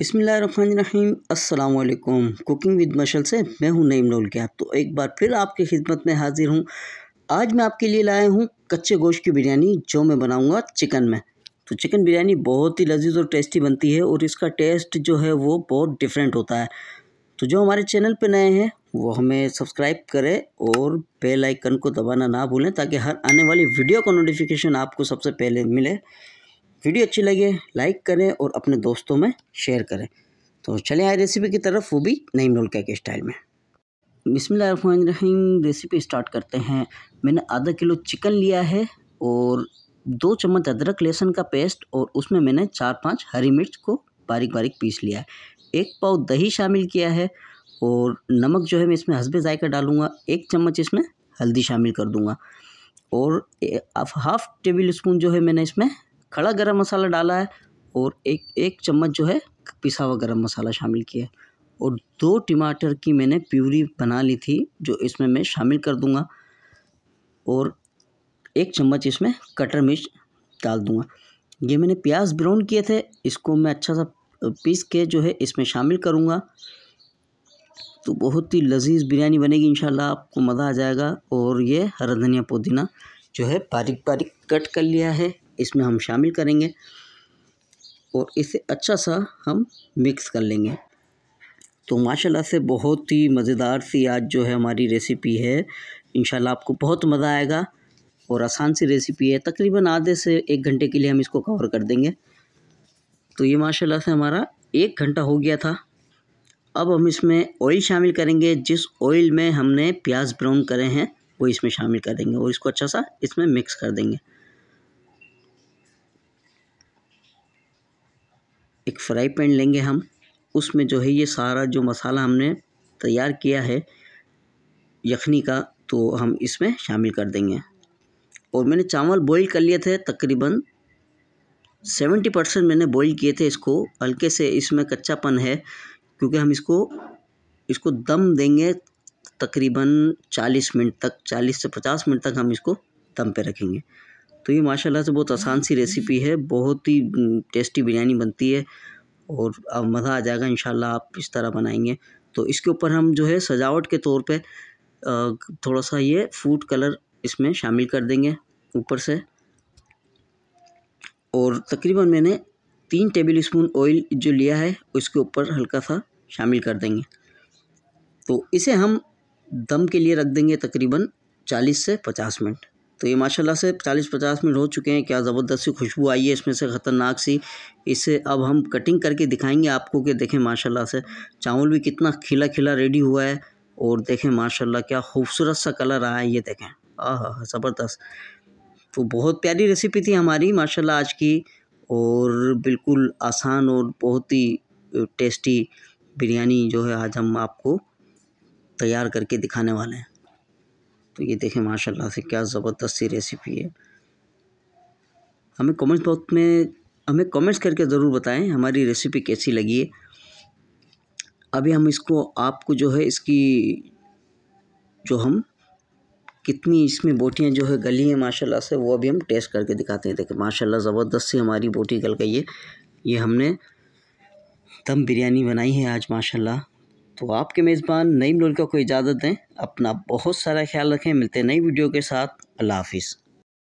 बिसमीम अल्लाम cooking with मशल से मैं हूँ नईम क्या तो एक बार फिर आपकी खिदमत में हाजिर हूँ। आज मैं आपके लिए लाया हूँ कच्चे गोश्त की बिरयानी जो मैं बनाऊँगा चिकन में। तो चिकन बिरयानी बहुत ही लजीज और टेस्टी बनती है और इसका टेस्ट जो है वो बहुत डिफरेंट होता है। तो जो हमारे चैनल पर नए हैं, वो हमें सब्सक्राइब करें और बेल आइकन को दबाना ना भूलें ताकि हर आने वाली वीडियो का नोटिफिकेशन आपको सबसे पहले मिले। वीडियो अच्छी लगे लाइक करें और अपने दोस्तों में शेयर करें। तो चले आए रेसिपी की तरफ़, वो भी नई नोलका के स्टाइल में। बिसमीम रेसिपी स्टार्ट करते हैं। मैंने आधा किलो चिकन लिया है और दो चम्मच अदरक, लहसुन का पेस्ट और उसमें मैंने चार पाँच हरी मिर्च को बारीक बारीक पीस लिया है। एक पाव दही शामिल किया है और नमक जो है मैं इसमें हसबे जायका डालूँगा। एक चम्मच इसमें हल्दी शामिल कर दूँगा और हाफ़ टेबल स्पून जो है मैंने इसमें खड़ा गरम मसाला डाला है और एक एक चम्मच जो है पिसा हुआ गरम मसाला शामिल किया है। और दो टमाटर की मैंने प्यूरी बना ली थी, जो इसमें मैं शामिल कर दूँगा। और एक चम्मच इसमें कटर मिर्च डाल दूँगा। ये मैंने प्याज ब्राउन किए थे, इसको मैं अच्छा सा पीस के जो है इसमें शामिल करूँगा। तो बहुत ही लजीज बिरयानी बनेगी इंशाल्लाह, आपको मज़ा आ जाएगा। और ये हरा धनिया पुदीना जो है बारीक बारीक कट कर लिया है। इसमें हम शामिल करेंगे और इसे अच्छा सा हम मिक्स कर लेंगे। तो माशाल्लाह से बहुत ही मज़ेदार सी आज जो है हमारी रेसिपी है। इंशाल्लाह आपको बहुत मज़ा आएगा और आसान सी रेसिपी है। तकरीबन आधे से एक घंटे के लिए हम इसको कवर कर देंगे। तो ये माशाल्लाह से हमारा एक घंटा हो गया था। अब हम इसमें ऑयल शामिल करेंगे। जिस ऑयल में हमने प्याज ब्राउन करे हैं, वो इसमें शामिल कर देंगे और इसको अच्छा सा इसमें मिक्स कर देंगे। एक फ्राई पैन लेंगे हम। उसमें जो है ये सारा जो मसाला हमने तैयार किया है यखनी का तो हम इसमें शामिल कर देंगे। और मैंने चावल बॉईल कर लिए थे तकरीबन सेवेंटी परसेंट मैंने बॉईल किए थे इसको। हल्के से इसमें कच्चापन है, क्योंकि हम इसको इसको दम देंगे तकरीबन चालीस मिनट तक, चालीस से पचास मिनट तक हम इसको दम पे रखेंगे। तो ये माशाल्लाह से बहुत आसान सी रेसिपी है, बहुत ही टेस्टी बिरयानी बनती है और अब मज़ा आ जाएगा इन आप इस तरह बनाएँगे। तो इसके ऊपर हम जो है सजावट के तौर पे थोड़ा सा ये फ़ूड कलर इसमें शामिल कर देंगे ऊपर से। और तकरीबन मैंने तीन टेबल स्पून ऑयल जो लिया है, उसके ऊपर हल्का सा शामिल कर देंगे। तो इसे हम दम के लिए रख देंगे तकरीबन चालीस से पचास मिनट। तो ये माशाल्लाह से चालीस पचास मिनट हो चुके हैं। क्या ज़बरदस्त सी खुशबू आई है इसमें से, ख़तरनाक सी। इसे अब हम कटिंग करके दिखाएँगे आपको कि देखें माशाल्लाह से, चावल भी कितना खिला खिला रेडी हुआ है और देखें माशाल्लाह क्या खूबसूरत सा कलर आया है, ये देखें। आह, ज़बरदस्त। तो बहुत प्यारी रेसिपी थी हमारी माशाल्लाह आज की और बिल्कुल आसान और बहुत ही टेस्टी बिरयानी जो है आज हम आपको तैयार करके दिखाने वाले हैं। तो ये देखें माशाल्लाह से क्या ज़बरदस्त सी रेसिपी है। हमें कमेंट्स बॉक्स में, हमें कमेंट्स करके ज़रूर बताएँ, हमारी रेसिपी कैसी लगी है। अभी हम इसको, आपको जो है इसकी, जो हम, कितनी इसमें बोटियाँ जो है गली हैं माशाल्लाह से, वो अभी हम टेस्ट करके दिखाते हैं। देखें माशाल्लाह ज़बरदस्त सी हमारी बोटी गल गई है। ये हमने दम बिरयानी बनाई है आज माशाल्लाह। तो आपके मेज़बान नई लोल को इजाज़त दें। अपना बहुत सारा ख्याल रखें। मिलते नई वीडियो के साथ। अल्लाह हाफिज़।